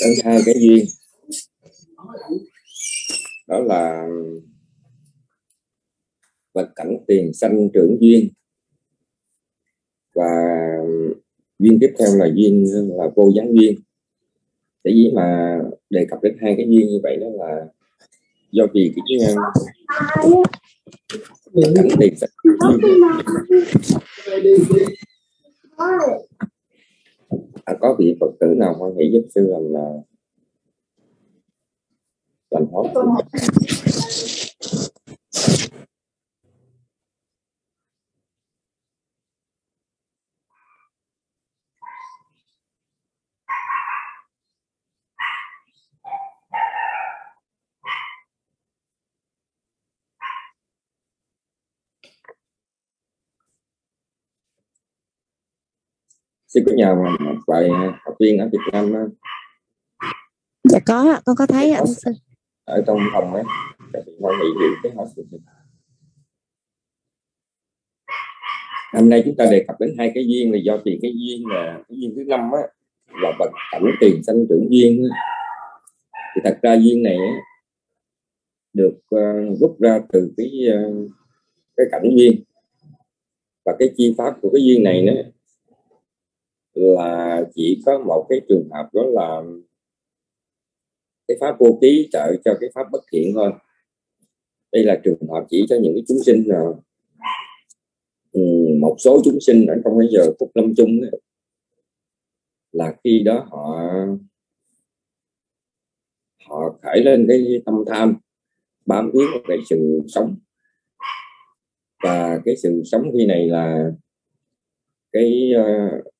đến hai cái duyên đó là vật cảnh tiền sanh trưởng duyên. Và duyên tiếp theo là duyên là vô gián duyên. Để vì mà đề cập đến hai cái duyên như vậy đó là do vì cái vật cảnh tiền sanh à, có vị phật tử nào hoan hỷ giúp sư làm là làm hốt xin có nhờ một vài học viên ở Việt Nam dạ có con có thấy ạ? Ở trong phòng ấy các vị hoan nghị hiểu cái hỏi sự hôm nay chúng ta đề cập đến hai cái duyên là do vì cái duyên là cái duyên thứ năm á là bậc cảnh tiền sanh trưởng duyên á. thì thật ra duyên này á, được uh, rút ra từ cái uh, cái cảnh duyên. Và cái chi pháp của cái duyên này nữa là chỉ có một cái trường hợp đó là cái pháp vô ký trợ cho cái pháp bất thiện thôi. Đây là trường hợp chỉ cho những cái chúng sinh nào. Ừ, một số chúng sinh ở trong cái giờ phút lâm chung ấy, là khi đó họ họ khởi lên cái tâm tham bám víu về cái sự sống. Và cái sự sống khi này là cái uh,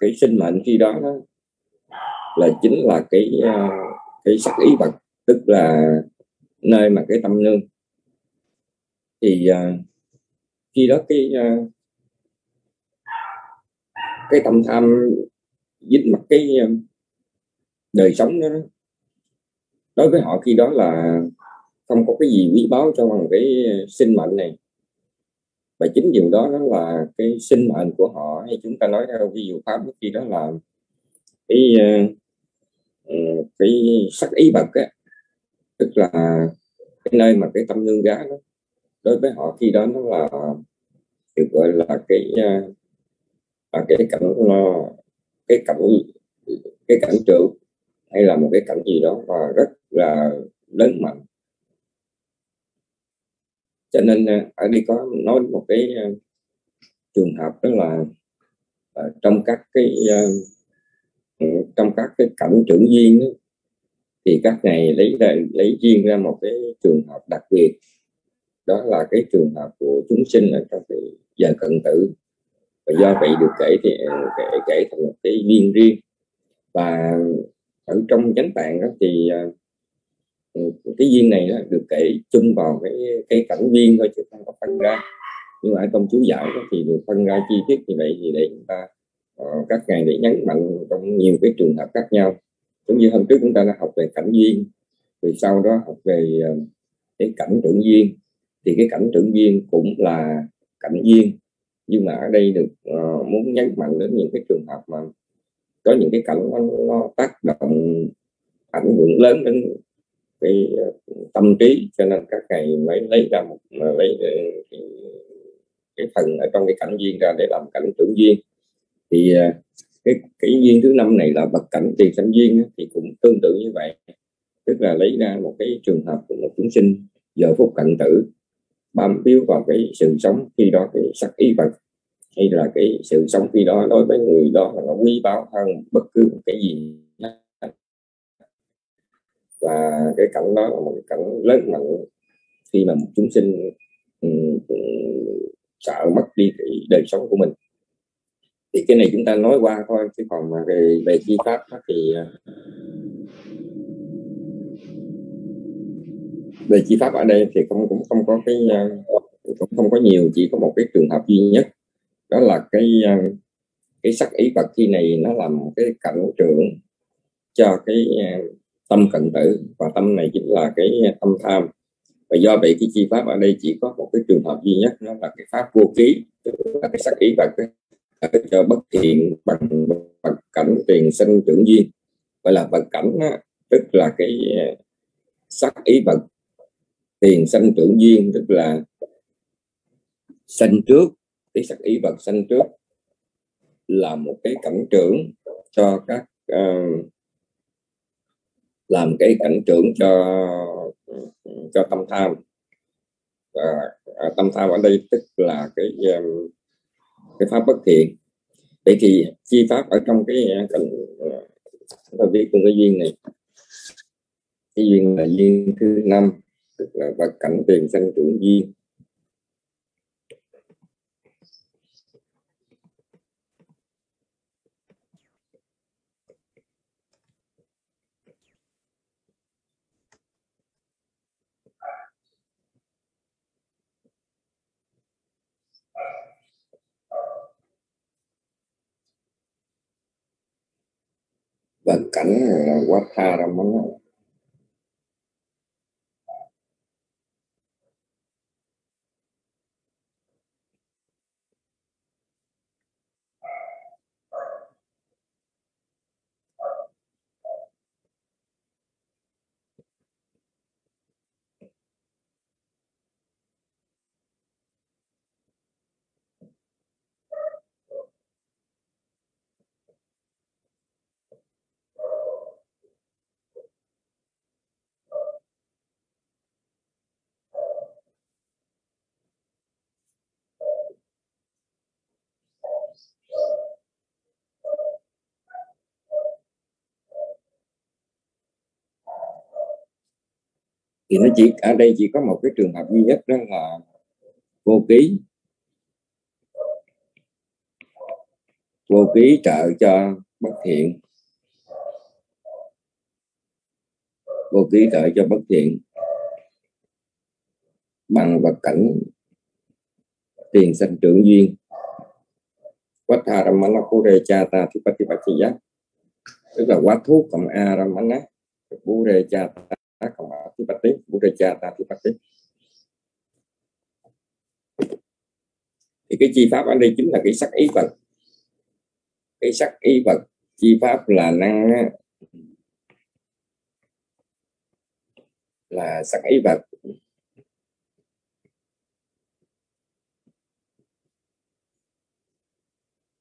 cái sinh mệnh khi đó, đó là chính là cái ờ, cái sắc ý vật tức là nơi mà cái tâm nương. Thì ờ, khi đó cái ờ, cái tâm tham dính mặt cái đời sống đó đối với họ khi đó là không có cái gì quý báu cho bằng cái sinh mệnh này và chính điều đó đó là cái sinh mệnh của họ. Hay chúng ta nói theo ví dụ pháp khi đó là cái ờ, ừ, cái sắc ý bậc á. Tức là cái nơi mà cái tâm lương giá đó. Đối với họ khi đó nó là được gọi là cái ờ, là cái cảnh cái cảnh cái cảnh trưởng, hay là một cái cảnh gì đó và rất là lớn mạnh cho nên à, ở đây có nói một cái à, trường hợp đó là uh, trong các cái uh, trong các cái cảnh trưởng duyên đó, thì các ngày lấy ra, lấy riêng ra một cái trường hợp đặc biệt. Đó là cái trường hợp của chúng sinh ở trong cái giờ cận tử. Và do vậy được kể thì ừ, kể, kể thành một cái duyên riêng. Và ở trong chánh tạng đó thì uh, cái duyên này đó được kể chung vào cái cái cảnh viên thôi chứ không có phân ra. Nhưng mà ở trong chú giải đó thì được phân ra chi tiết như vậy thì để chúng ta uh, các ngày để nhấn mạnh trong nhiều cái trường hợp khác nhau. Giống như hôm trước chúng ta đã học về cảnh duyên rồi sau đó học về uh, cái cảnh trưởng duyên thì cái cảnh trưởng duyên cũng là cảnh duyên nhưng mà ở đây được uh, muốn nhấn mạnh đến những cái trường hợp mà có những cái cảnh nó, nó tác động ảnh hưởng lớn đến cái ờ, tâm trí cho nên các thầy mới lấy ra một lấy ờ, cái, cái phần ở trong cái cảnh duyên ra để làm cảnh tưởng duyên. Thì ờ, cái cái duyên thứ năm này là bậc cảnh tiền sanh duyên thì cũng tương tự như vậy. Tức là lấy ra một cái trường hợp của một chúng sinh giờ phút cận tử bám víu vào cái sự sống khi đó cái sắc ý vật. Hay là cái sự sống khi đó đối với người đó là nó quý báu hơn bất cứ một cái gì và cái cảnh đó là một cái cảnh lớn mạnh khi mà một chúng sinh um, sợ mất đi cái đời sống của mình. Thì cái này chúng ta nói qua thôi chứ còn mà về về chi pháp thì à, về chi pháp ở đây thì không cũng không có cái à, cũng không có nhiều chỉ có một cái trường hợp duy nhất. Đó là cái à, cái sắc ý vật khi này nó làm một cái cảnh trưởng cho cái tâm cận tử và tâm này chính là cái tâm tham. Và do vậy cái chi pháp ở đây chỉ có một cái trường hợp duy nhất đó là cái pháp vô ký tức là cái sắc ý và cái cho bất thiện bằng, bằng cảnh tiền sinh trưởng duyên. Gọi là bằng cảnh đó, tức là cái à, sắc ý vật tiền sanh trưởng duyên tức là sanh trước cái sắc ý vật sanh trước là một cái cảnh trưởng cho các uh, làm cái cảnh trưởng cho cho tâm tham và à, tâm tham ở đây tức là cái cái pháp bất thiện. Vậy thì chi pháp ở trong cái cảnh, chúng ta viết cùng cái duyên này. Cái duyên là duyên thứ năm, tức là và cảnh tiền sanh trưởng duyên. Và cảnh là quá tha ra món thì nó chỉ, ở đây chỉ có một cái trường hợp duy nhất đó là vô ký. Vô ký trợ cho bất thiện. Vô ký trợ cho bất thiện. Bằng vật cảnh, tiền sanh trưởng duyên. Quát tha ramana rê cha ta thi pati pati giác. Tức là quá thuốc cộng a ramana rê cha ta cộng a thi pati pure cha ta thi pati thì cái chi pháp ở đây chính là cái sắc ý vật cái sắc ý vật chi pháp là năng là sắc ý vật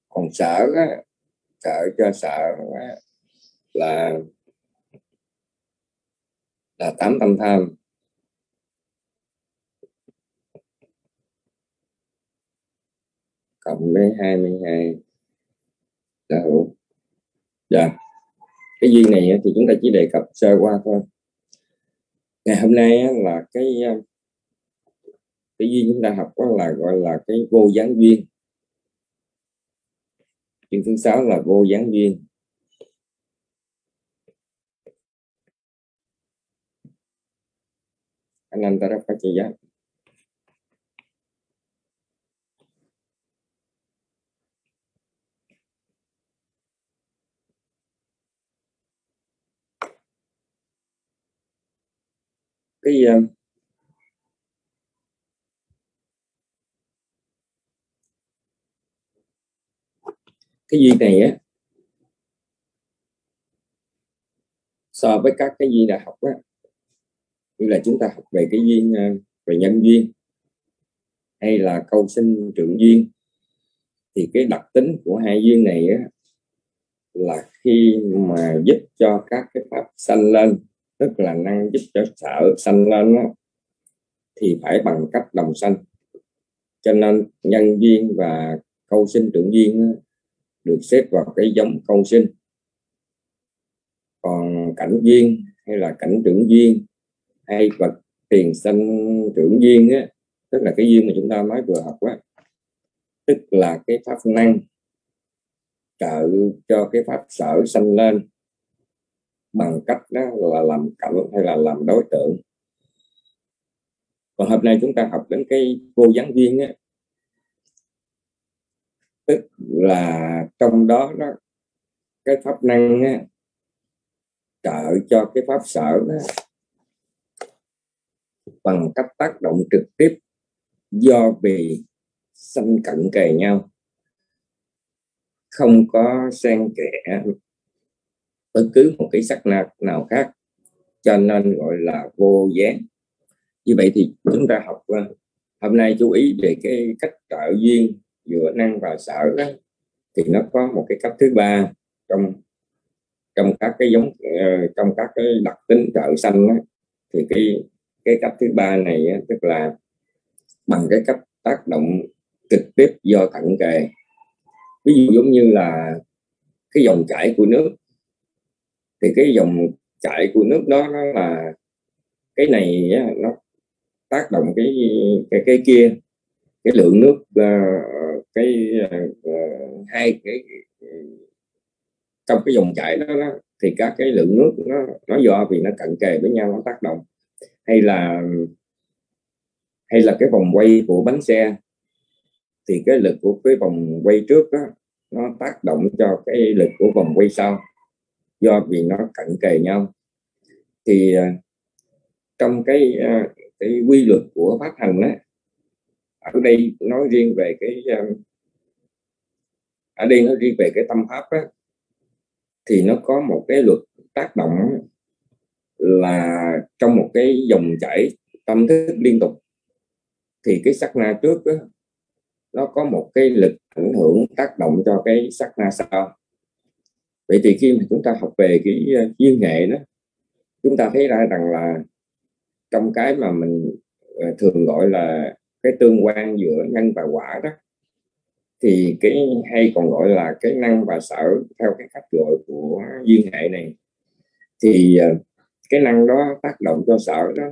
còn sợ á, sợ cho sợ á, là là tám tâm tham. Cộng với 22 sở hữu. Dạ. Cái duyên này thì chúng ta chỉ đề cập sơ qua thôi. Ngày hôm nay là cái ờ, cái duyên chúng ta học là gọi là cái vô gián duyên. Chương thứ sáu là vô gián duyên. Anh anh cái uh, cái duyên này á so với các cái duyên đại học á như là chúng ta học về cái duyên ờ, về nhân duyên hay là câu sinh trưởng duyên thì cái đặc tính của hai duyên này á là khi mà giúp cho các cái pháp sanh lên tức là năng giúp cho sợ sanh lên á, thì phải bằng cách đồng sanh. Cho nên nhân duyên và câu sinh trưởng duyên á, được xếp vào cái giống câu sinh. Còn cảnh duyên hay là cảnh trưởng duyên hay vật tiền sanh trưởng duyên á tức là cái duyên mà chúng ta mới vừa học á. Tức là cái pháp năng trợ cho cái pháp sở sanh lên bằng cách đó là làm cảnh hay là làm đối tượng. Còn hôm nay chúng ta học đến cái vô gián duyên á. Tức là trong đó đó cái pháp năng á, trợ cho cái pháp sở đó, bằng cách tác động trực tiếp do vì sanh cận kề nhau. Không có xen kẽ bất cứ một cái sắc nạc nào khác cho nên gọi là vô gián. Như vậy thì chúng ta học à, hôm nay chú ý về cái cách trợ duyên giữa năng và sở đó, thì nó có một cái cách thứ ba trong trong các cái giống ờ, trong các cái đặc tính trợ xanh đó, thì cái cái cách thứ ba này tức là bằng cái cách tác động trực tiếp do cận kề. Ví dụ giống như là cái dòng chảy của nước. Thì cái dòng chảy của nước đó nó là cái này nó tác động cái cái cái kia. Cái lượng nước ờ, cái ờ, ờ, hai cái trong cái dòng chảy đó, đó thì các cái lượng nước nó nó do vì nó cận kề với nhau nó tác động hay là hay là cái vòng quay của bánh xe thì cái lực của cái vòng quay trước đó, nó tác động cho cái lực của vòng quay sau do vì nó cận kề nhau. Thì à, trong cái à, cái quy luật của phát hành đó ở đây nói riêng về cái à, ở đây nói riêng về cái tâm pháp đó, thì nó có một cái luật tác động là trong một cái dòng chảy tâm thức liên tục thì cái sắc na trước đó, nó có một cái lực ảnh hưởng tác động cho cái sắc na sau. Vậy thì khi mà chúng ta học về cái ờ, duyên hệ đó chúng ta thấy ra rằng là trong cái mà mình ờ, thường gọi là cái tương quan giữa nhân và quả đó thì cái hay còn gọi là cái năng và sở theo cái cách gọi của duyên hệ này thì ờ, cái năng đó tác động cho sở đó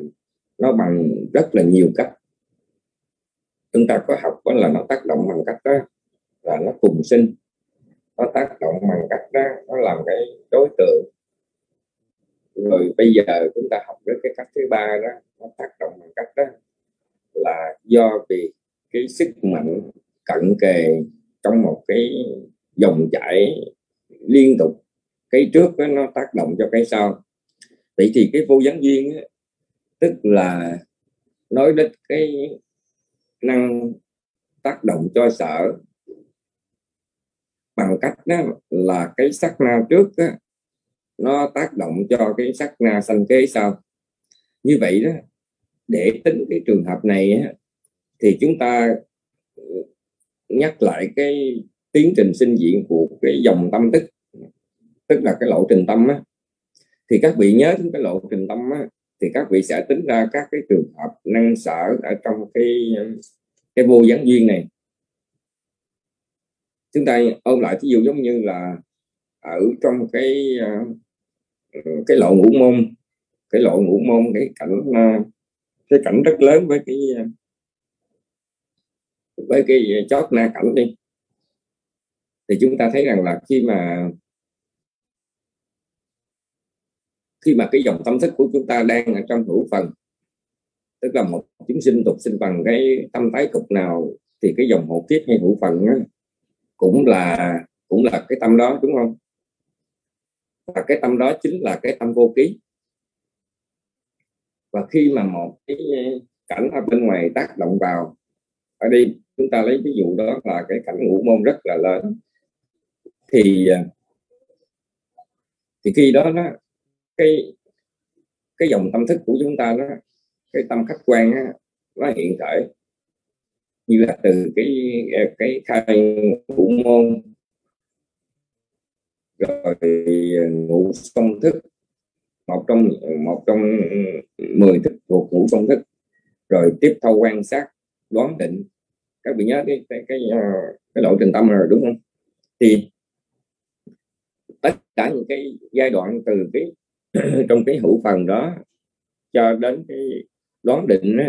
nó bằng rất là nhiều cách. Chúng ta có học đó là nó tác động bằng cách đó là nó cùng sinh. Nó tác động bằng cách đó nó làm cái đối tượng. Rồi bây giờ chúng ta học đến cái cách thứ ba đó nó tác động bằng cách đó là do vì cái sức mạnh cận kề trong một cái dòng chảy liên tục. Cái trước đó, nó tác động cho cái sau vậy thì cái vô gián duyên á, tức là nói đến cái năng tác động cho sở bằng cách đó là cái sắc na trước đó, nó tác động cho cái sắc na sanh kế sau. Như vậy đó để tính cái trường hợp này á, thì chúng ta nhắc lại cái tiến trình sinh diện của cái dòng tâm tức tức là cái lộ trình tâm á thì các vị nhớ đến cái lộ trình tâm á, thì các vị sẽ tính ra các cái trường hợp năng sở ở trong cái cái vô gián duyên này. Chúng ta ôm lại ví dụ giống như là ở trong cái ờ, cái lộ ngũ môn, cái lộ ngũ môn, cái cảnh ờ, cái cảnh rất lớn với cái ờ, với cái chót na cảnh đi. Thì chúng ta thấy rằng là khi mà khi mà cái dòng tâm thức của chúng ta đang ở trong hữu phần tức là một chúng sinh tục sinh bằng cái tâm tái cục nào thì cái dòng hộ kiếp hay hữu phần đó, cũng là cũng là cái tâm đó đúng không? Và cái tâm đó chính là cái tâm vô ký. Và khi mà một cái ờ, cảnh ở bên ngoài tác động vào ở đây chúng ta lấy ví dụ đó là cái cảnh ngũ môn rất là lớn thì ờ, thì khi đó nó cái cái dòng tâm thức của chúng ta đó, cái tâm khách quan á, nó hiện thể như là từ cái cái khai ngũ môn rồi ờ, ngũ song thức một trong một trong mười thức thuộc ngũ song thức rồi tiếp thâu quan sát đoán định. Các vị nhớ cái cái cái, ờ, cái lộ trình tâm rồi đúng không? Thì tất cả những cái giai đoạn từ cái trong cái hữu phần đó cho đến cái đoán định đó,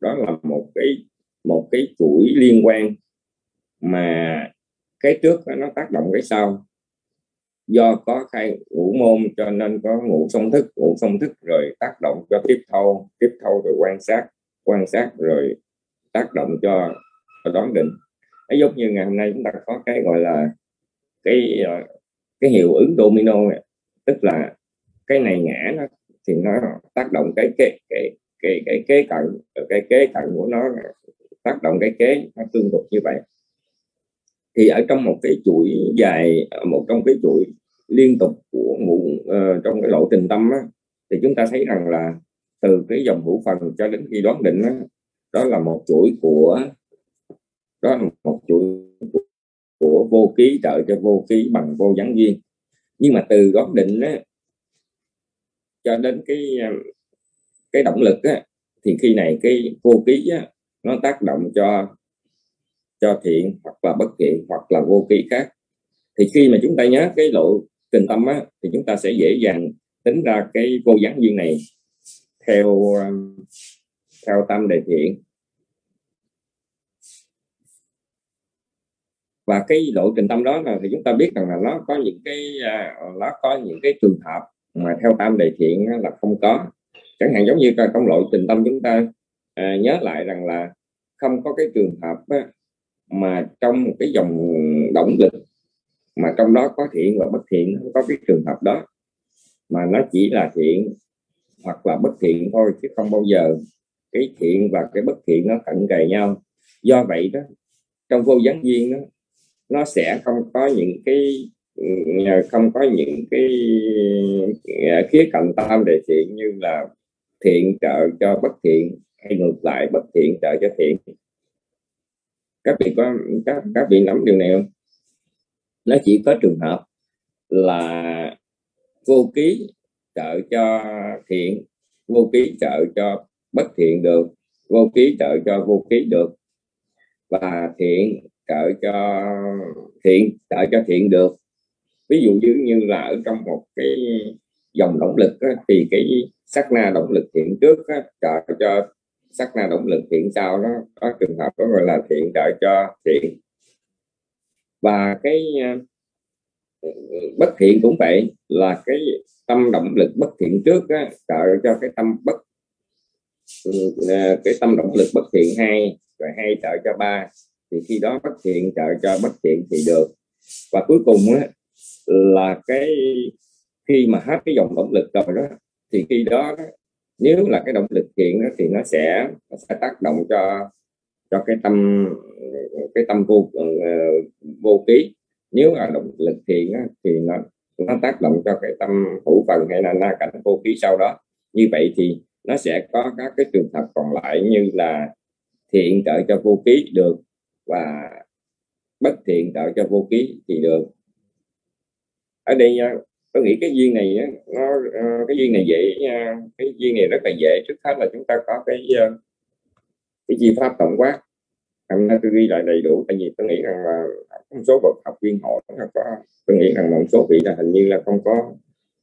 đó là một cái một cái chuỗi liên quan mà cái trước nó tác động cái sau do có khai ngũ môn cho nên có ngũ song thức ngũ song thức rồi tác động cho tiếp thâu tiếp thâu rồi quan sát quan sát rồi tác động cho, cho đoán định nó giống như ngày hôm nay chúng ta có cái gọi là cái ờ, cái hiệu ứng domino này. tức là cái này ngã nó thì nó tác động cái kế cái cái cái kế cận cái kế cận của nó tác động cái kế nó tương tục như vậy. Thì ở trong một cái chuỗi dài một trong cái chuỗi liên tục của ngũ uh, trong cái lộ trình tâm á, thì chúng ta thấy rằng là từ cái dòng hữu phần cho đến khi đoán định đó, đó là một chuỗi của đó là một chuỗi của, của vô ký trợ cho vô ký bằng vô gián duyên. Nhưng mà từ đoán định đó, cho đến cái ờ, cái động lực á, thì khi này cái vô ký á, nó tác động cho cho thiện hoặc là bất thiện hoặc là vô ký khác. Thì khi mà chúng ta nhớ cái lộ trình tâm á, thì chúng ta sẽ dễ dàng tính ra cái vô gián duyên này theo ờ, theo tâm đề thiện. Và cái lộ trình tâm đó là thì chúng ta biết rằng là nó có những cái ờ, nó có những cái trường hợp mà theo tam đề thiện là không có. Chẳng hạn giống như trong lộ trình tâm chúng ta à, nhớ lại rằng là không có cái trường hợp á, mà trong một cái dòng động lực mà trong đó có thiện và bất thiện không có cái trường hợp đó. Mà nó chỉ là thiện hoặc là bất thiện thôi chứ không bao giờ cái thiện và cái bất thiện nó cận kề nhau. Do vậy đó trong vô gián duyên đó nó sẽ không có những cái không có những cái ờ, khía cạnh tam đề thiện như là thiện trợ cho bất thiện hay ngược lại bất thiện trợ cho thiện. Các vị có, các các vị nắm điều này không? Nó chỉ có trường hợp là vô ký trợ cho thiện, vô ký trợ cho bất thiện được, vô ký trợ cho vô ký được. Và thiện trợ cho, thiện trợ cho thiện được ví dụ như như là ở trong một cái dòng động lực á, thì cái sắc na động lực thiện trước á, trợ cho sắc na động lực thiện sau nó có trường hợp đó gọi là thiện trợ cho thiện. Và cái uh, bất thiện cũng vậy là cái tâm động lực bất thiện trước á, trợ cho cái tâm bất uh, cái tâm động lực bất thiện hai rồi hai trợ cho ba thì khi đó bất thiện trợ cho bất thiện thì được. Và cuối cùng á, là cái khi mà hết cái dòng động lực rồi đó thì khi đó nếu là cái động lực thiện đó, thì nó sẽ nó sẽ tác động cho cho cái tâm cái tâm vô ờ, vô ký. Nếu là động lực thiện đó, thì nó nó tác động cho cái tâm hữu phần hay là na cảnh vô ký sau đó. Như vậy thì nó sẽ có các cái trường hợp còn lại như là thiện trợ cho vô ký được và bất thiện trợ cho vô ký thì được ở đây à, tôi nghĩ cái duyên này nó ờ, cái duyên này dễ cái duyên này rất là dễ. Trước hết là chúng ta có cái ờ, cái chi pháp tổng quát. Hôm nay tôi ghi lại đầy đủ, tại vì tôi nghĩ rằng là một số bậc học viên họ có, tôi nghĩ rằng một số vị là hình như là không có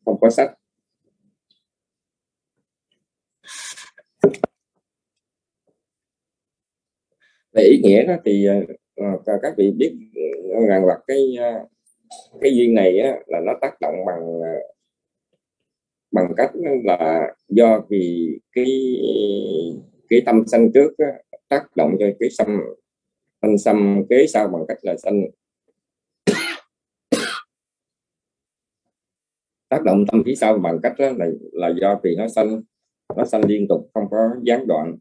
không có sách. Về ý nghĩa đó thì ờ, các vị biết rằng là cái cái duyên này á, là nó tác động bằng ờ, bằng cách là do vì cái cái tâm sanh trước á, tác động cho cái xâm tâm xâm kế sau bằng cách là sanh tác động tâm phía sau bằng cách đó là là do vì nó sanh nó sanh liên tục không có gián đoạn.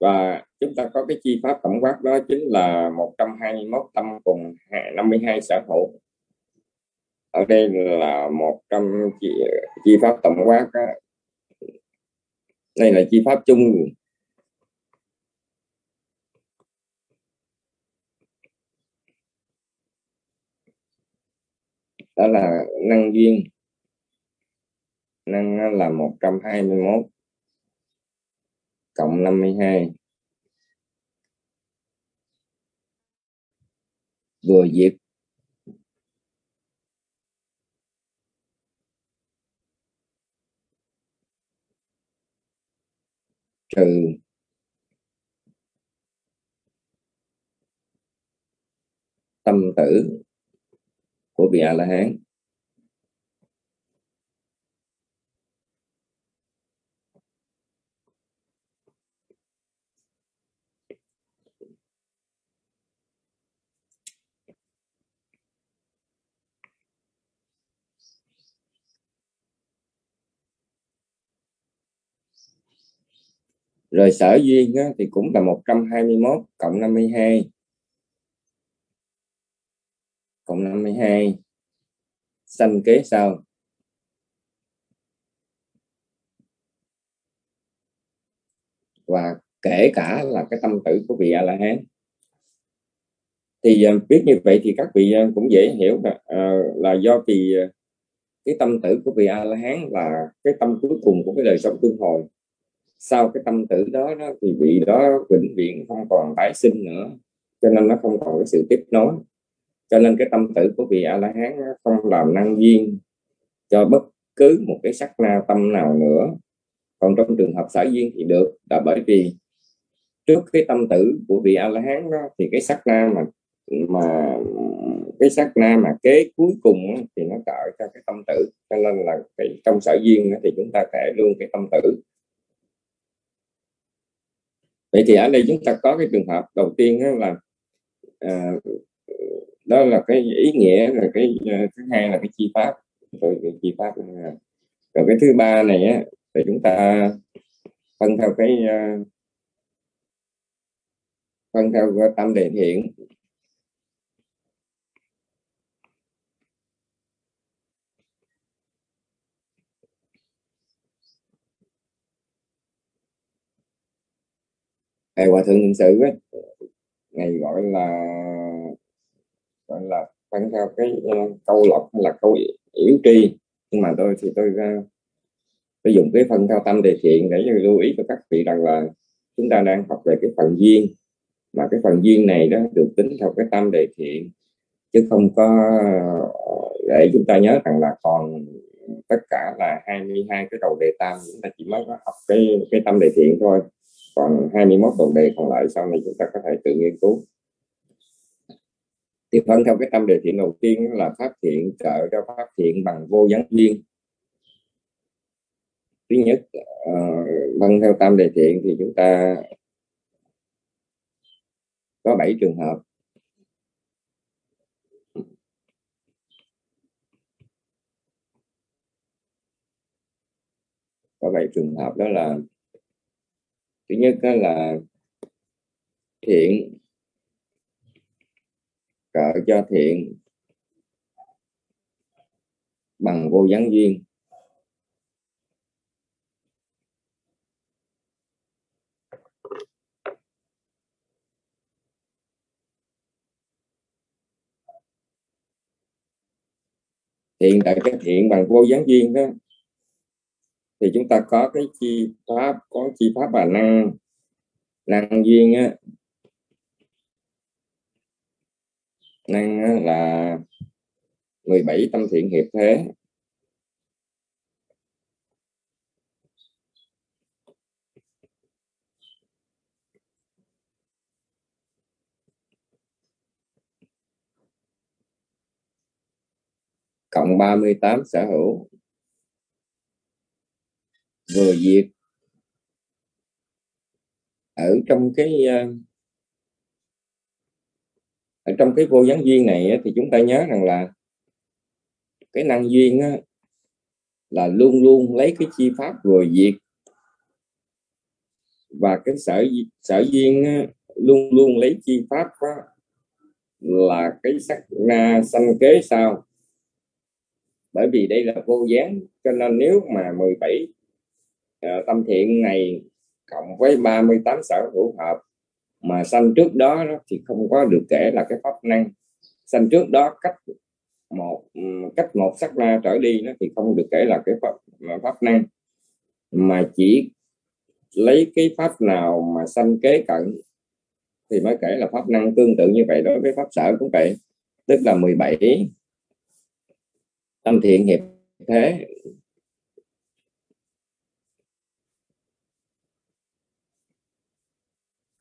Và chúng ta có cái chi pháp tổng quát đó chính là 121 tâm cùng 52 sở hữu. Ở đây là 100 chi, chi pháp tổng quát đó. đây là chi pháp chung. Đó là năng duyên. Năng là 121 cộng 52 vừa diệt. Trừ tâm tử của vị a la hán. Rồi sở duyên á, thì cũng là 121 cộng 52 cộng 52 sanh kế sau. Và kể cả là cái tâm tử của vị a la hán thì à, biết như vậy thì các vị à, cũng dễ hiểu là, à, là do vì cái tâm tử của vị a la hán là cái tâm cuối cùng của cái đời sống tương hồi sau cái tâm tử đó, đó thì vị đó vĩnh viễn không còn tái sinh nữa. Cho nên nó không còn cái sự tiếp nối. Cho nên cái tâm tử của vị a la hán không làm năng duyên cho bất cứ một cái sắc na tâm nào nữa. Còn trong trường hợp sở duyên thì được. Là bởi vì trước cái tâm tử của vị a la hán đó thì cái sắc na mà mà cái sắc na mà kế cuối cùng thì nó tạo ra cái tâm tử. Cho nên là cái trong sở duyên thì chúng ta thể luôn cái tâm tử vậy thì ở đây chúng ta có cái trường hợp đầu tiên đó là à, đó là cái ý nghĩa rồi cái à, thứ hai là cái chi pháp. Rồi cái chi pháp rồi cái thứ ba này á thì chúng ta phân theo cái à, phân theo tâm đề hiện. Thầy hòa thượng hình sự ấy, ngày gọi là gọi là phân theo cái uh, câu lọc là câu yếu tri. Nhưng mà tôi thì tôi uh, tôi dùng cái phần theo tâm đề thiện để lưu ý cho các vị rằng là chúng ta đang học về cái phần duyên. Mà cái phần duyên này đó được tính theo cái tâm đề thiện chứ không có ờ, để chúng ta nhớ rằng là còn tất cả là 22 cái đầu đề tam chúng ta chỉ mới có học cái cái tâm đề thiện thôi còn 21 đầu đề còn lại sau này chúng ta có thể tự nghiên cứu. Thì phân theo cái tâm đề thiện đầu tiên là phát hiện trợ cho phát hiện bằng vô gián duyên. Thứ nhất uh, phân theo tâm đề thiện thì chúng ta có 7 trường hợp. Có 7 trường hợp đó là thứ nhất đó là thiện. Trợ cho thiện bằng vô gián duyên. Thiện tại cái thiện bằng vô gián duyên đó thì chúng ta có cái chi pháp, có chi pháp và năng năng duyên á. Năng là 17 tâm thiện hiệp thế. Cộng 38 sở hữu vừa diệt. Ở trong cái ờ, ở trong cái vô gián duyên này thì chúng ta nhớ rằng là cái năng duyên là luôn luôn lấy cái chi pháp vừa diệt. Và cái sở sở duyên luôn luôn lấy chi pháp là cái sắc na sanh kế sau. Bởi vì đây là vô gián, cho nên nếu mà 17 Ờ, tâm thiện này cộng với 38 sở hữu hợp mà sanh trước đó, đó thì không có được kể là cái pháp năng. Sanh trước đó cách một cách một sắc na trở đi nó thì không được kể là cái pháp pháp năng. Mà chỉ lấy cái pháp nào mà sanh kế cận thì mới kể là pháp năng tương tự như vậy đối với pháp sở cũng vậy. Tức là 17 tâm thiện hiệp thế.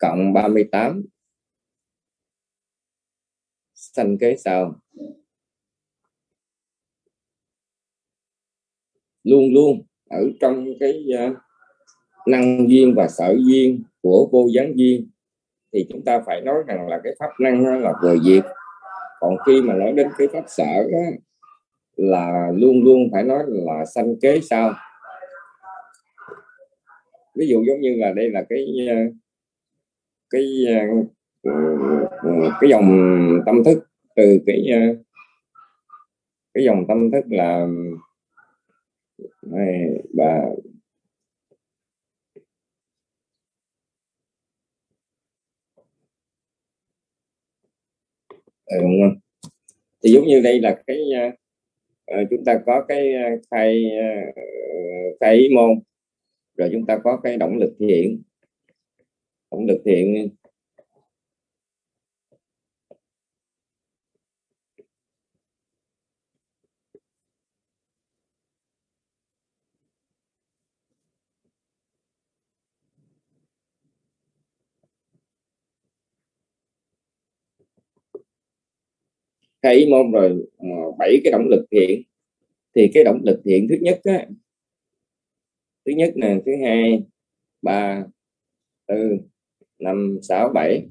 Cộng 38 sanh kế sau. Luôn luôn ở trong cái uh, năng duyên và sở duyên của vô gián duyên thì chúng ta phải nói rằng là cái pháp năng là vừa diệt. Còn khi mà nói đến cái pháp sở đó, là luôn luôn phải nói là sanh kế sau. Ví dụ giống như là đây là cái uh, cái ờ, ờ, ờ, cái dòng tâm thức từ cái cái dòng tâm thức là này, và ừ, thì giống như đây là cái uh, chúng ta có cái khai uh, khai ý môn rồi chúng ta có cái động lực thiện động lực thiện. Hai môn rồi ờ, bảy cái động lực thiện. Thì cái động lực thiện thứ nhất á, thứ nhất là thứ hai ba tư năm sáu bảy.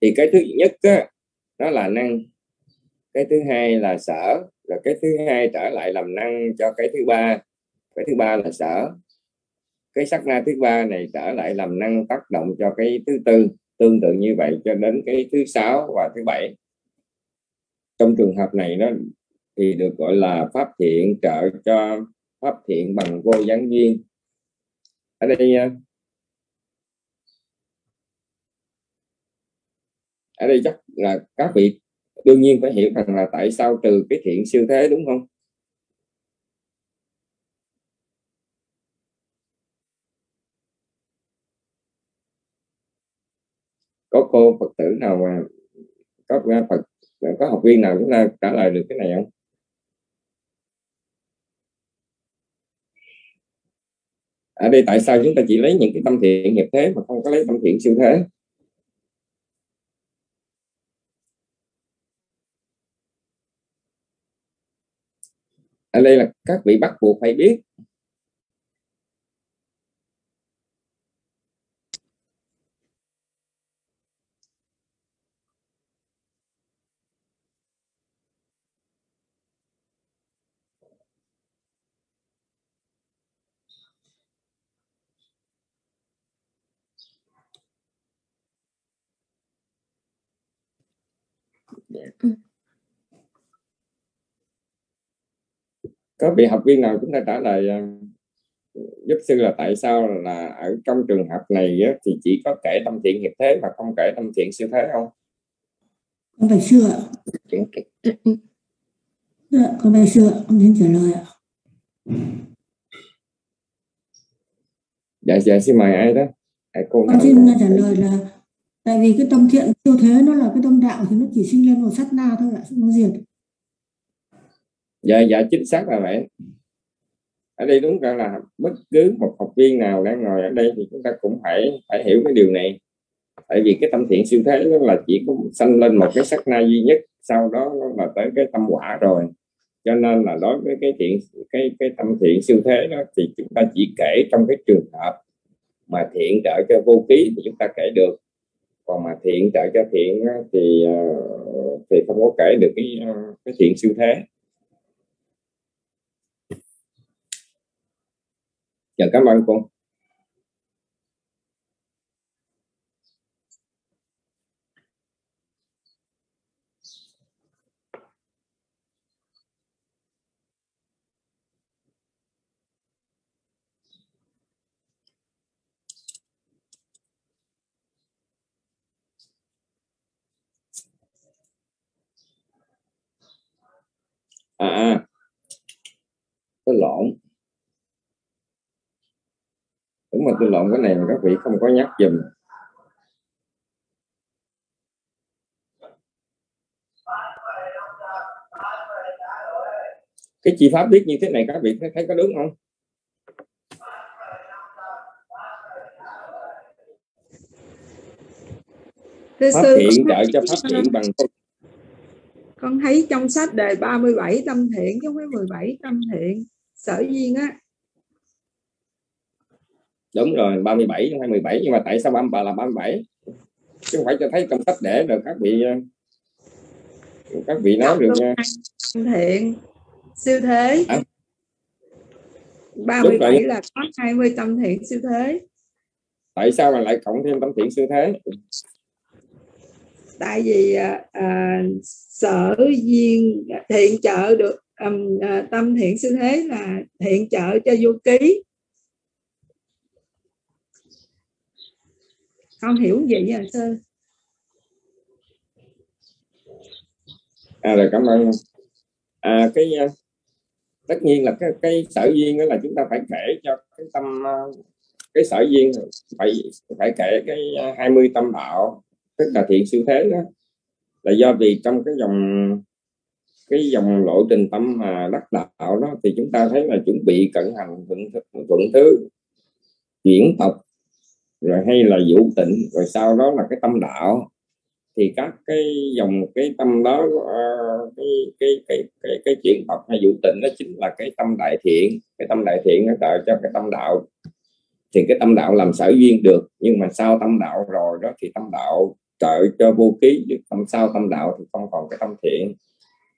Thì cái thứ nhất á, nó là năng. Cái thứ hai là sở. Rồi cái thứ hai trở lại làm năng cho cái thứ ba. Cái thứ ba là sở. Cái sắc na thứ ba này trở lại làm năng tác động cho cái thứ tư. Tương tự như vậy cho đến cái thứ sáu và thứ bảy. Trong trường hợp này nó thì được gọi là pháp thiện trợ cho pháp thiện bằng vô gián duyên. Ở đây à, ở đây chắc là các vị đương nhiên phải hiểu rằng là tại sao trừ cái thiện siêu thế, đúng không? Có cô phật tử nào mà có phật, có học viên nào chúng ta trả lời được cái này không? Ở đây tại sao chúng ta chỉ lấy những cái tâm thiện nghiệp thế mà không có lấy tâm thiện siêu thế? Ở đây là các vị bắt buộc phải biết có vị học viên nào chúng ta trả lời ờ, giúp sư là tại sao là ở trong trường hợp này thì chỉ có kể tâm thiện nghiệp thế mà không kể tâm thiện siêu thế không? Con phải xưa ạ? Dạ, con phải xưa con xin trả lời ạ. Dạ dạ xin mời ai đó? Ai cô con xin trả lời là tại vì cái tâm thiện siêu thế nó là cái tâm đạo thì nó chỉ sinh lên một sát na thôi ạ nó diệt dạ dạ chính xác là vậy. Ở đây đúng ra là bất cứ một học viên nào đang ngồi ở đây thì chúng ta cũng phải phải hiểu cái điều này. Tại vì cái tâm thiện siêu thế nó là chỉ có sanh lên một cái sắc na duy nhất, sau đó nó là tới cái tâm quả rồi. Cho nên là đối với cái thiện, cái cái tâm thiện siêu thế đó thì chúng ta chỉ kể trong cái trường hợp mà thiện trợ cho vô ký thì chúng ta kể được. Còn mà thiện trợ cho thiện thì ờ, thì không có kể được cái ờ, cái thiện siêu thế. Dạ cảm ơn cô à, à. tôi lộn lộn cái này mà các vị không có nhắc dùm. Cái chi pháp biết như thế này các vị thấy, có đúng không? Thưa pháp sư, thiện trợ cho pháp thiện bằng con. thấy trong sách đề 37 tâm thiện chứ không phải 17 tâm thiện. Sở duyên á đúng rồi 37 trong 27 nhưng mà tại sao bà là 37 chứ không phải cho thấy trong sách để rồi các vị các vị nói được nha. Thiện. Siêu thế. À? 37 là có 20 tâm thiện siêu thế. Tại sao mà lại cộng thêm tâm thiện siêu thế? Tại vì à, à, sở duyên thiện trợ được um, à, tâm thiện sư thế là thiện trợ cho vô ký con hiểu gì vậy sư à rồi cảm ơn. À cái à, tất nhiên là cái cái sở duyên đó là chúng ta phải kể cho cái tâm à, cái sở duyên phải phải kể cái à, 20 tâm đạo tức là thiện siêu thế đó là do vì trong cái dòng cái dòng lộ trình tâm mà đắc đạo đó thì chúng ta thấy là chuẩn bị cận hành thuận, thuận thứ chuyển tộc rồi hay là vũ tịnh rồi sau đó là cái tâm đạo. Thì các cái dòng cái tâm đó ờ, cái, cái cái cái cái chuyển học hay vũ tịnh nó chính là cái tâm đại thiện. Cái tâm đại thiện nó tạo cho cái tâm đạo. Thì cái tâm đạo làm sở duyên được nhưng mà sau tâm đạo rồi đó thì tâm đạo trợ cho vô ký. Tâm sau tâm đạo thì không còn cái tâm thiện.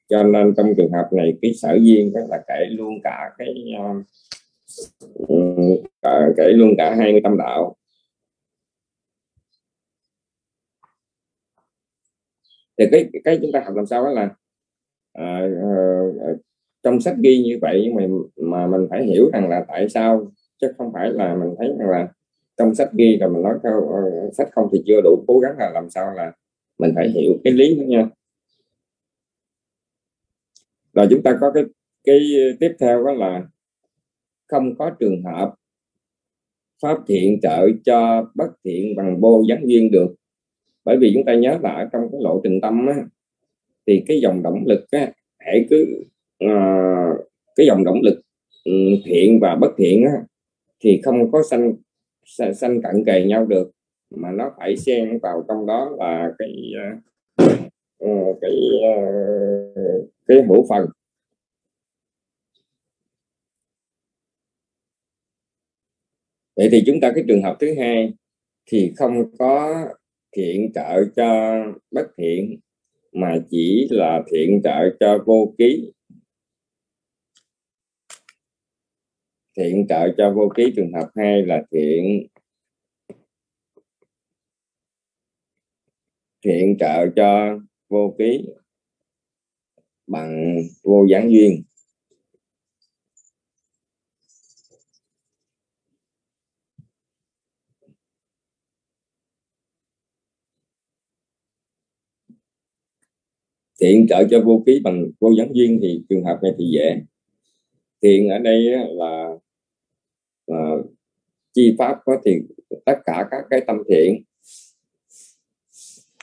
Cho nên trong trường hợp này cái sở duyên đó là kể luôn cả cái uh, kể luôn cả hai mươi tâm đạo. Thì cái cái chúng ta học làm sao đó là à, à, trong sách ghi như vậy nhưng mà mà mình phải hiểu rằng là tại sao chứ không phải là mình thấy rằng là trong sách ghi là mình nói theo sách không thì chưa đủ cố gắng là làm sao là mình phải hiểu cái lý đó nha. Rồi chúng ta có cái cái tiếp theo đó là không có trường hợp pháp thiện trợ cho bất thiện bằng vô gián duyên được bởi vì chúng ta nhớ là ở trong cái lộ trình tâm á, thì cái dòng động lực á, hãy cứ uh, cái dòng động lực ừ, thiện và bất thiện á, thì không có sanh sanh cận kề nhau được mà nó phải xen vào trong đó là cái uh, cái uh, cái hữu phần. Vậy thì chúng ta cái trường hợp thứ hai thì không có thiện trợ cho bất thiện, mà chỉ là thiện trợ cho vô ký. Thiện trợ cho vô ký trường hợp hai là thiện thiện trợ cho vô ký bằng vô gián duyên. Thiện trợ cho vô ký bằng vô gián duyên thì trường hợp này thì dễ. Thiện ở đây là, là chi pháp có thì tất cả các cái tâm thiện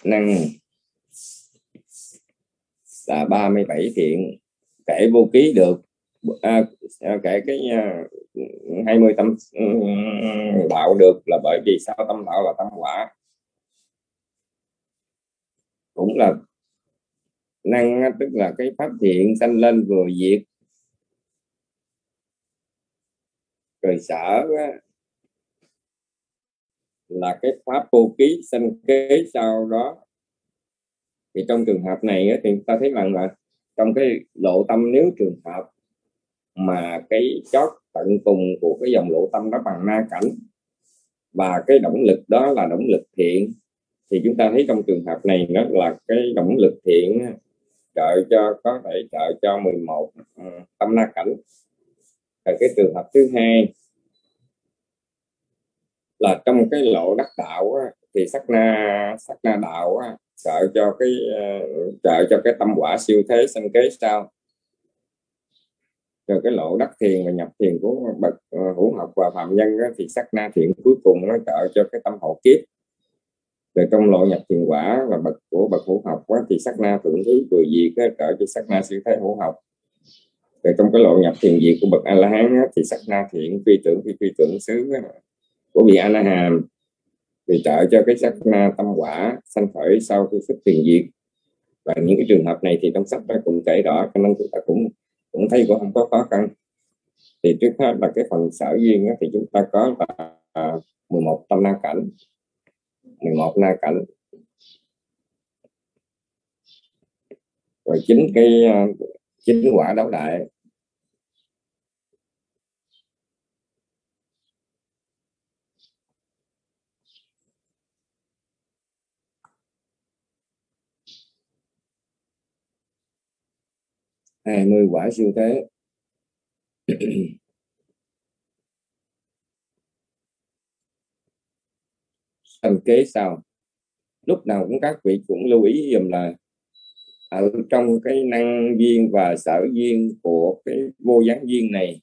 năng là 37 thiện kể vô ký được à, à kể cái à, uh, 20 tâm ừ, đạo được là bởi vì sao tâm đạo là tâm quả. Cũng là năng tức là cái pháp thiện sanh lên vừa diệt. Rồi sở là cái pháp vô ký sanh kế sau đó. Thì trong trường hợp này thì ta thấy rằng là trong cái lộ tâm nếu trường hợp mà cái chót tận cùng của cái dòng lộ tâm đó bằng na cảnh và cái động lực đó là động lực thiện, thì chúng ta thấy trong trường hợp này nó là cái động lực thiện trợ cho có thể trợ cho 11 ừ, ờ, tâm na cảnh. Và cái trường hợp thứ hai là trong cái lộ đắc đạo á, thì sắc na sắc na đạo á, trợ cho cái uh, trợ cho cái tâm quả siêu thế sanh kế sau. Rồi cái lộ đắc thiền và nhập thiền của bậc ờ, hữu học và phạm nhân á, thì sắc na thiện cuối cùng nó trợ cho cái tâm hộ kiếp rồi trong lộ nhập thiền quả và bậc của bậc hữu học quá thì sắc na thượng thứ vừa diệt cái trở cho sắc na siêu thế hữu học. Rồi trong cái lộ nhập thiền diệt của bậc a la hán thì sắc na thiện phi tưởng phi phi tưởng xứ của vị a la hàm thì trợ cho cái sắc na tâm quả sanh khởi sau khi xuất thiền diệt và những cái trường hợp này thì trong sách nó cũng kể rõ, cho nên chúng ta cũng cũng thấy cũng không có khó khăn. Thì trước hết là cái phần sở duyên thì chúng ta có là à, 11 tâm na cảnh. 11 na cạnh. Rồi chính cái ờ, chính quả đấu đại. Hai mươi quả siêu tế thành kế sau lúc nào cũng các vị cũng lưu ý dùm là ở trong cái năng duyên và sở duyên của cái vô gián duyên này,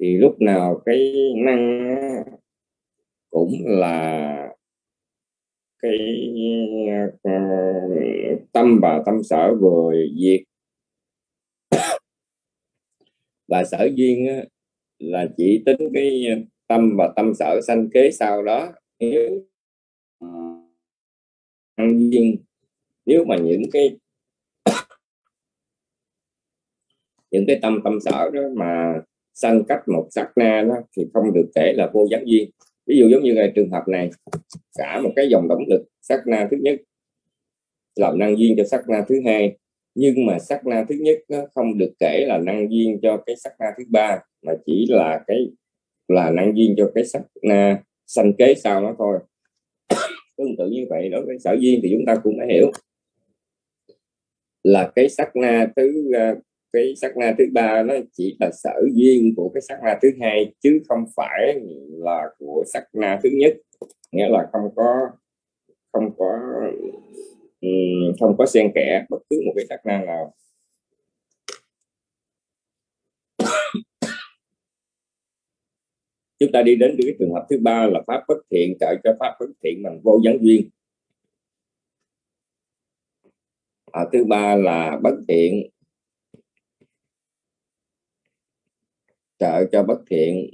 thì lúc nào cái năng cũng là cái ờ, tâm và tâm sở vừa diệt. Và sở duyên là chỉ tính cái tâm và tâm sở sanh kế sau đó. Nếu ăn duyên nếu mà những cái những cái tâm tâm sở đó mà sanh cách một sát na đó thì không được kể là vô gián duyên. Ví dụ giống như là trường hợp này cả một cái dòng động lực sát na thứ nhất, làm năng duyên cho sát na thứ hai, nhưng mà sát na thứ nhất nó không được kể là năng duyên cho cái sát na thứ ba, mà chỉ là cái, là năng duyên cho cái sát na sanh kế sau nó thôi tương tự như vậy, đối với sở duyên thì chúng ta cũng đã hiểu. Là cái sắc na thứ à, cái sắc na thứ ba nó chỉ là sở duyên của cái sắc na thứ hai, chứ không phải là của sắc na thứ nhất. Nghĩa là không có không có không có xen kẽ bất cứ một cái sắc na nào. Chúng ta đi đến cái trường hợp thứ ba là pháp bất thiện trợ cho pháp bất thiện bằng vô gián duyên. À, thứ ba là bất thiện. Trợ cho bất thiện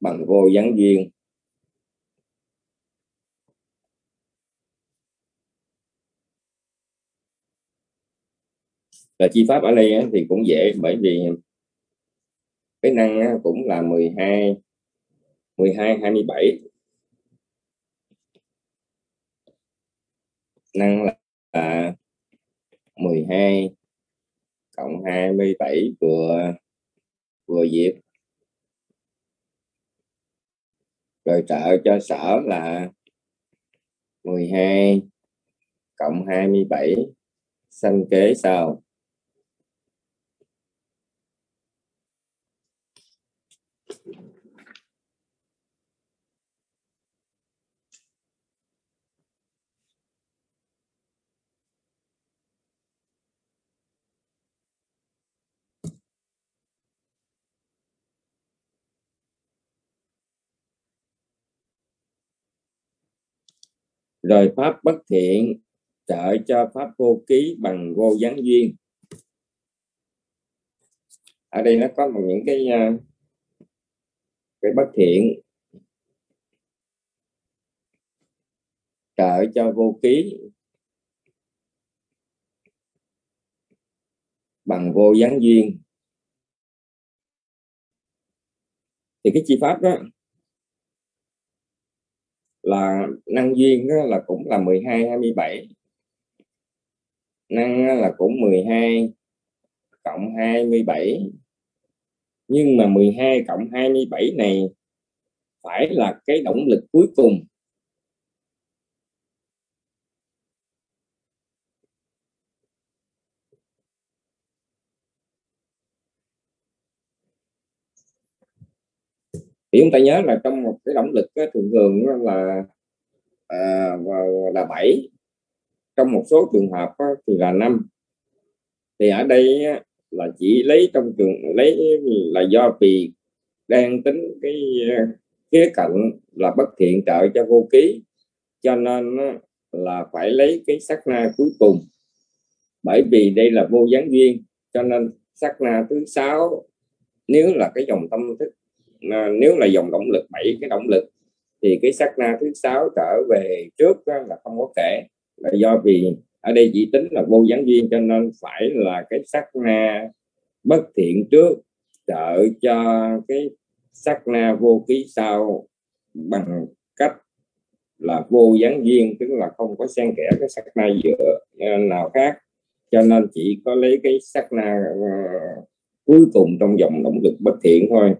bằng vô gián duyên. Là chi pháp ở đây thì cũng dễ bởi vì cái năng cũng là 12 12 27 năng là, 12 cộng 27 vừa vừa diệt. Rồi trợ cho sở là 12 cộng 27 sanh kế sau. Rồi pháp bất thiện, trợ cho pháp vô ký bằng vô gián duyên. Ở đây nó có một những cái à, cái bất thiện. Trợ cho vô ký bằng vô gián duyên. Thì cái chi pháp đó là năng duyên là cũng là 12 27 năng là cũng 12 cộng 27 nhưng mà 12 cộng 27 này phải là cái động lực cuối cùng thì chúng ta nhớ là trong một cái động lực á, thường thường là à, là bảy. Trong một số trường hợp thì là năm. Thì ở đây á, là chỉ lấy trong trường lấy là do vì đang tính cái à, khía cạnh là bất thiện trợ cho vô ký cho nên là phải lấy cái sắc na cuối cùng. Bởi vì đây là vô gián duyên cho nên sắc na thứ sáu nếu là cái dòng tâm thức nếu là dòng động lực bảy cái động lực thì cái sắc na thứ sáu trở về trước là không có kể. Là do vì ở đây chỉ tính là vô gián duyên cho nên phải là cái sắc na bất thiện trước trợ cho cái sắc na vô ký sau bằng cách là vô gián duyên tức là không có xen kẽ cái sắc na giữa à, nào khác. Cho nên chỉ có lấy cái sắc na uh, cuối cùng trong dòng động lực bất thiện thôi.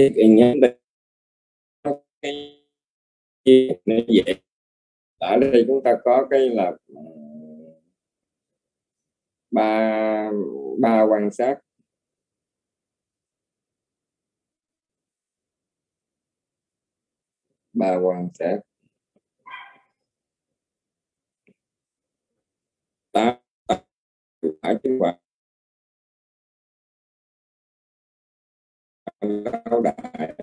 Thì cái nhân cái nó dễ ở đây chúng ta có cái là ba ba quan sát ba quan sát tám phải chứng quả lao đại.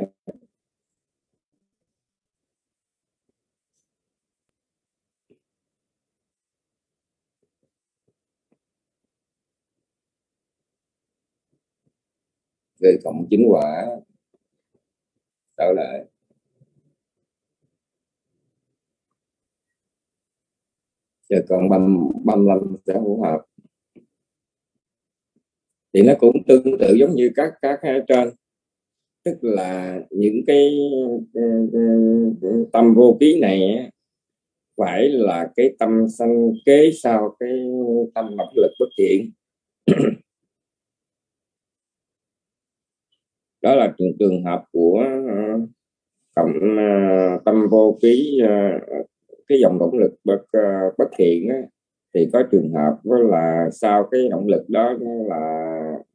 Về cộng chính quả trở lại giờ còn băm băm lâm sẽ hỗn hợp thì nó cũng tương tự giống như các các hai trên tức là những cái ờ, ờ, ờ, tâm vô ký này phải là cái tâm sanh kế sau cái tâm động lực bất thiện. Đó là trường trường hợp của cộng tâm vô ký cái dòng động lực bất bất thiện á, thì có trường hợp đó là sau cái động lực đó là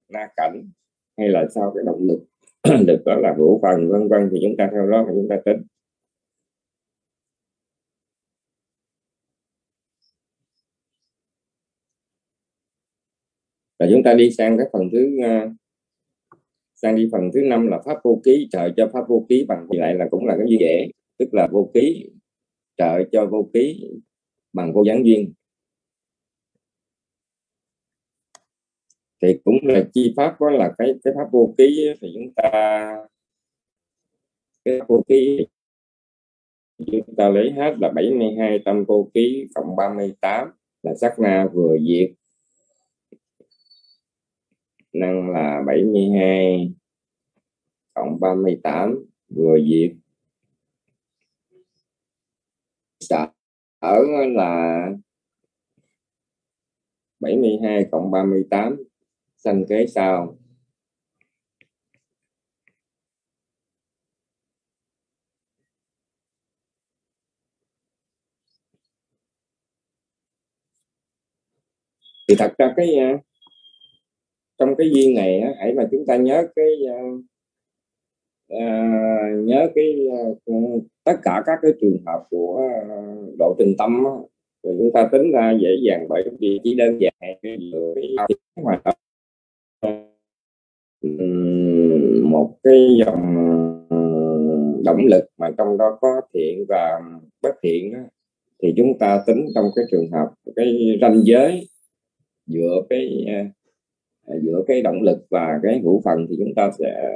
na cảnh hay là sau cái động lực được đó là hữu phần, vân vân, thì chúng ta theo đó mà chúng ta tính rồi chúng ta đi sang cái phần thứ à, sang đi phần thứ năm là pháp vô ký, trợ cho pháp vô ký bằng, thì lại là cũng là cái dễ, tức là vô ký, trợ cho vô ký bằng vô gián duyên. Thì cũng là chi pháp đó là cái cái pháp vô ký thì chúng ta, cái pháp vô ký chúng ta lấy hết là 72 tâm vô ký cộng 38 là sắc na vừa diệt. Năng là 72 cộng 38 vừa diệt. Sở là 72 cộng 38 sanh kế sau. Thì thật ra cái à, trong cái duyên này hãy mà chúng ta nhớ cái uh, nhớ cái uh, tất cả các cái trường hợp của uh, độ trình tâm rồi chúng ta tính ra dễ dàng bởi vì chỉ đơn giản cái hoạt động một cái dòng ờ, động lực mà trong đó có thiện và bất thiện đó, thì chúng ta tính trong cái trường hợp cái ranh giới giữa cái ờ, ờ, giữa cái động lực và cái hữu phần thì chúng ta sẽ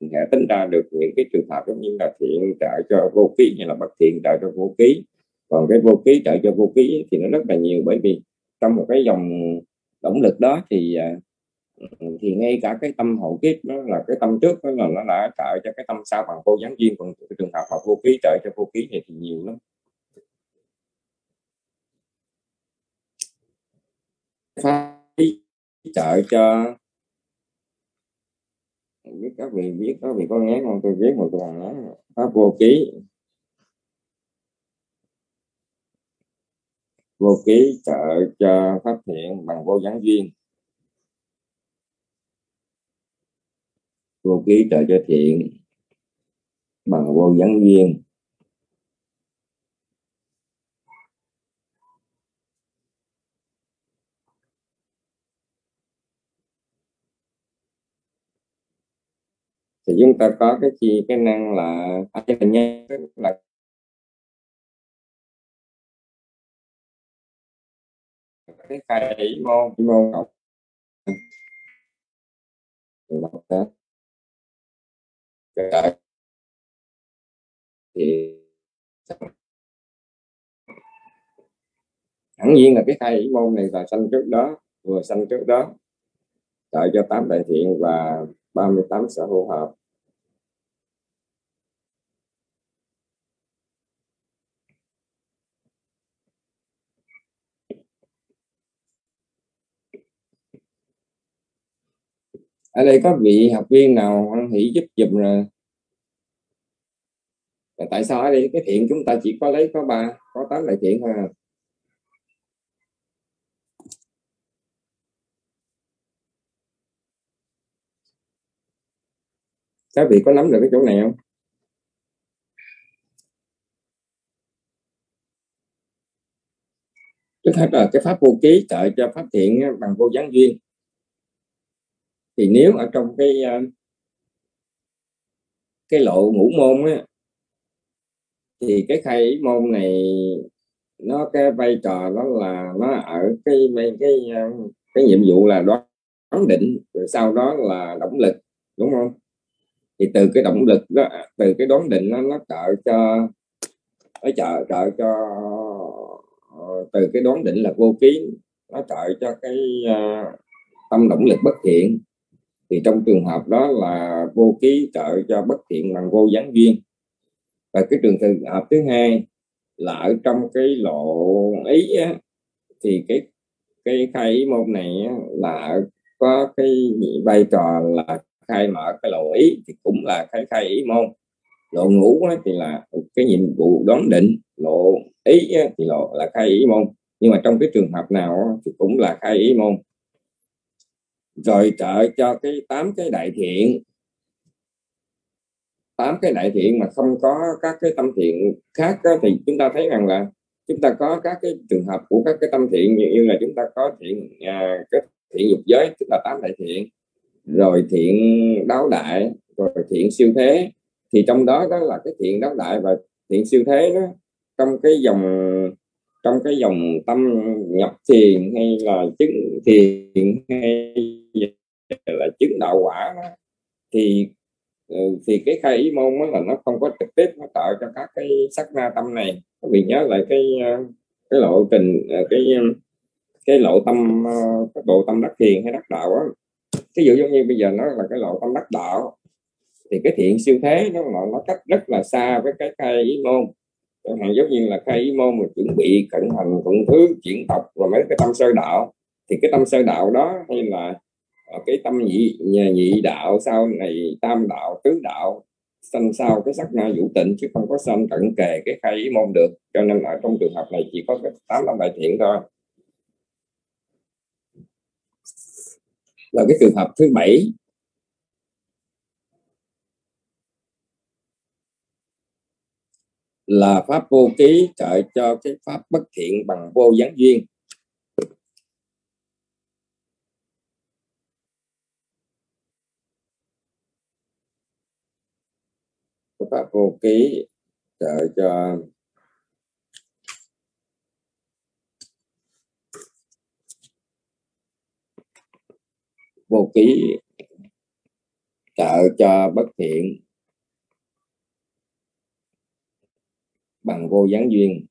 sẽ tính ra được những cái trường hợp giống như là thiện trợ cho vô ký như là bất thiện trợ cho vô ký. Còn cái vô ký trợ cho vô ký thì nó rất là nhiều bởi vì trong một cái dòng động lực đó thì thì ngay cả cái tâm hậu kiếp nó là cái tâm trước đó là nó đã trợ cho cái tâm sau bằng vô gián duyên, còn cái trường hợp mà vô ký trợ cho vô ký này thì nhiều lắm. Pháp trợ cho biết các vị biết các vị có nghe không tôi viết một đoạn nói pháp vô ký. Vô ký trợ cho phát hiện bằng vô gián duyên. Vô ký trợ cho thiện bằng vô gián duyên thì chúng ta có cái chi, cái năng là phải là nhớ là cái khai môn môn học thì hẳn nhiên là cái khai môn này là sanh trước đó, vừa sanh trước đó đợi cho tám đại thiện và 38 sở hữu hợp. Ở đây có vị học viên nào hỷ giúp dùm rồi? Tại sao ở đây cái thiện chúng ta chỉ có lấy có ba, có tám đại thiện thôi à? các vị có nắm được cái chỗ này không? Trước hết là cái pháp vô ký, trợ cho pháp thiện bằng vô gián duyên thì nếu ở trong cái ờ, cái lộ ngũ môn á, thì cái khai môn này nó cái vai trò nó là nó ở cái cái cái, cái nhiệm vụ là đoán định rồi sau đó là động lực đúng không? Thì từ cái động lực đó từ cái đoán định nó nó trợ cho nó trợ trợ cho ờ, từ cái đoán định là vô ký nó trợ cho cái uh, tâm động lực bất thiện thì trong trường hợp đó là vô ký trợ cho bất thiện bằng vô gián duyên. Và cái trường hợp thứ hai là ở trong cái lộ ý á, thì cái cái khai ý môn này á, là có cái vai trò là khai mở cái lộ ý thì cũng là khai khai ý môn. Lộ ngũ á, thì là cái nhiệm vụ đoán định lộ ý á, thì lộ là khai ý môn. Nhưng mà trong cái trường hợp nào á, thì cũng là khai ý môn rồi trợ cho cái tám cái đại thiện. Tám cái đại thiện mà không có các cái tâm thiện khác đó, thì chúng ta thấy rằng là chúng ta có các cái trường hợp của các cái tâm thiện như là chúng ta có thiện à, cái thiện dục giới tức là tám đại thiện. Rồi thiện đáo đại rồi thiện siêu thế. Thì trong đó đó là cái thiện đáo đại và thiện siêu thế đó trong cái dòng trong cái dòng tâm nhập thiền hay là chứng thiền hay là chứng đạo quả đó, thì ừ, thì cái khai ý môn đó là nó không có trực tiếp nó tạo cho các cái sắc na tâm này. Các vị nhớ lại cái ờ, cái lộ trình ờ, cái ờ, cái lộ tâm cái bộ tâm đắc thiền hay đắc đạo á. Ví dụ giống như bây giờ nó là cái lộ tâm đắc đạo thì cái thiện siêu thế nó nó, nó cách rất là xa với cái khai ý môn. Chẳng hạn giống như là khai ý môn mà chuẩn bị cận hành cận thứ chuyển tộc và mấy cái tâm sơ đạo thì cái tâm sơ đạo đó hay là Ờ, cái tâm nhị nhà nhị đạo, sau này tam đạo, tứ đạo, sanh sau cái sắc na vũ tịnh, chứ không có sanh cận kề cái khai ý môn được. Cho nên ở trong trường hợp này chỉ có cái tám tâm đại thiện thôi. Là cái trường hợp thứ bảy. Là pháp vô ký trợ cho cái pháp bất thiện bằng vô gián duyên. Pháp vô ký, trợ cho vô ký, trợ cho bất thiện bằng vô gián duyên.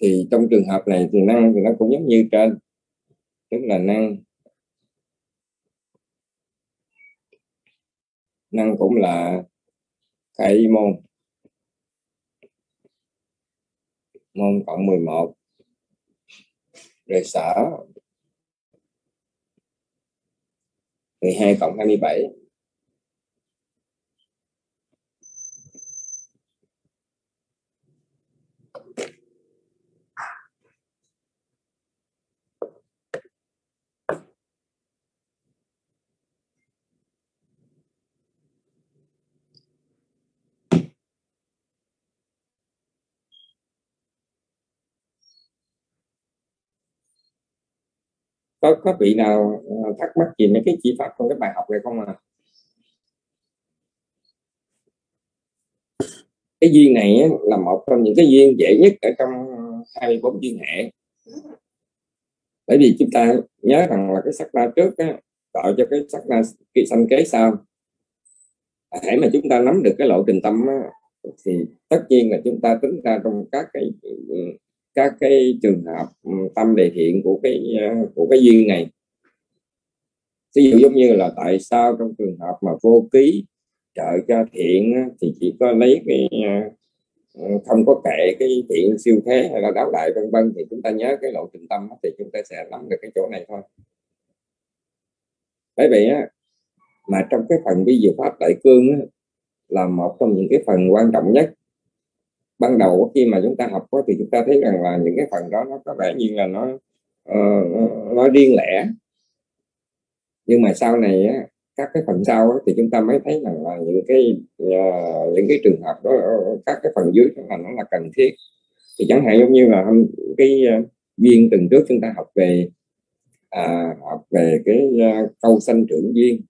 Thì trong trường hợp này thì năng thì nó cũng giống như trên tức là năng. Năng cũng là khai môn. Môn cộng 11 rồi sở 12 cộng 27 có có vị nào ờ, thắc mắc gì mấy cái chi pháp trong cái bài học này không à cái duyên này là một trong những cái duyên dễ nhất ở trong 24 duyên hệ. Bởi vì chúng ta nhớ rằng là cái sắc na trước á, tạo cho cái sắc na kỳ sanh kế sau. Hãy mà chúng ta nắm được cái lộ trình tâm á, thì tất nhiên là chúng ta tính ra trong các cái ừ, các cái trường hợp ừ, tâm đề thiện của cái ờ, của cái duyên này. Ví dụ giống như là tại sao trong trường hợp mà vô ký trợ cho thiện thì chỉ có lấy cái ờ, ờ, không có kệ cái thiện siêu thế hay là đáo đại vân vân thì chúng ta nhớ cái lộ trình tâm thì chúng ta sẽ nắm được cái chỗ này thôi. Bởi vậy á mà trong cái phần vi diệu pháp đại cương á, là một trong những cái phần quan trọng nhất ban đầu khi mà chúng ta học đó, thì chúng ta thấy rằng là những cái phần đó nó có vẻ như là nó uh, nó riêng lẻ. Nhưng mà sau này á, các cái phần sau á, thì chúng ta mới thấy rằng là những cái uh, những cái trường hợp đó các cái phần dưới đó là nó là cần thiết. Thì chẳng hạn giống như là cái uh, duyên từng trước chúng ta học về à, học về cái uh, câu sanh trưởng duyên.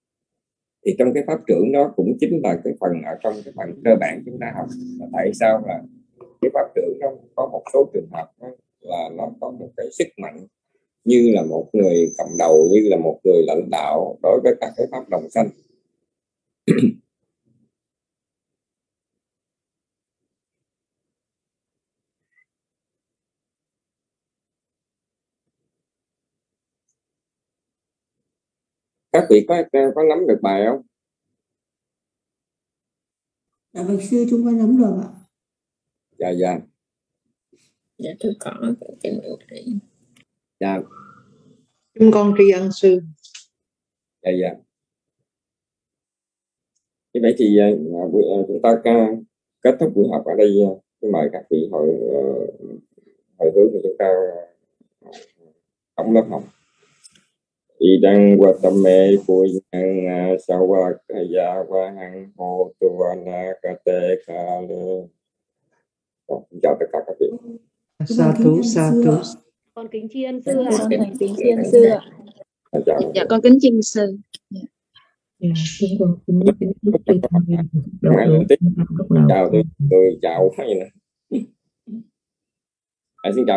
Thì trong cái pháp trưởng đó cũng chính là cái phần ở trong cái phần cơ bản chúng ta học. Là tại sao là cái pháp trưởng nó có một số trường hợp đó là nó có một cái sức mạnh như là một người cầm đầu, như là một người lãnh đạo đối với các cái pháp đồng sanh các vị có có nắm được bài không? Dạ bạch sư chúng con nắm được ạ. Dạ dạ. Dạ tôi có cái này. Dạ. Chúng con tri ân sư. Dạ dạ. Như vậy thì uh, chúng ta kết thúc buổi học ở đây uh, mời các vị hội hội hướng của chúng ta đóng lớp học. Idang watame puyang sawakaya vahang ho tuana kate Xin chào tất cả các vị. Sa thú, sa thú. con kính tri ân sư ạ Con kính kính tri ân sư ạ. Dạ con kính trình sư. Dạ, chúng con kính kính tiếp. lúc nào Chào tôi, tôi chào hay nè. À, xin chào